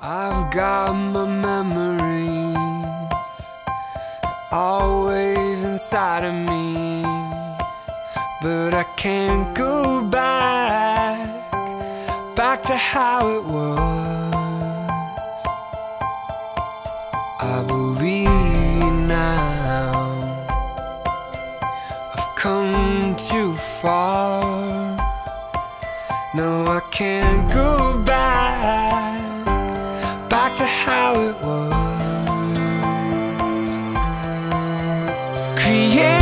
I've got my memories always inside of me, but I can't go back, back to how it was. I believe now I've come too far. No, I can't go back how it was. Create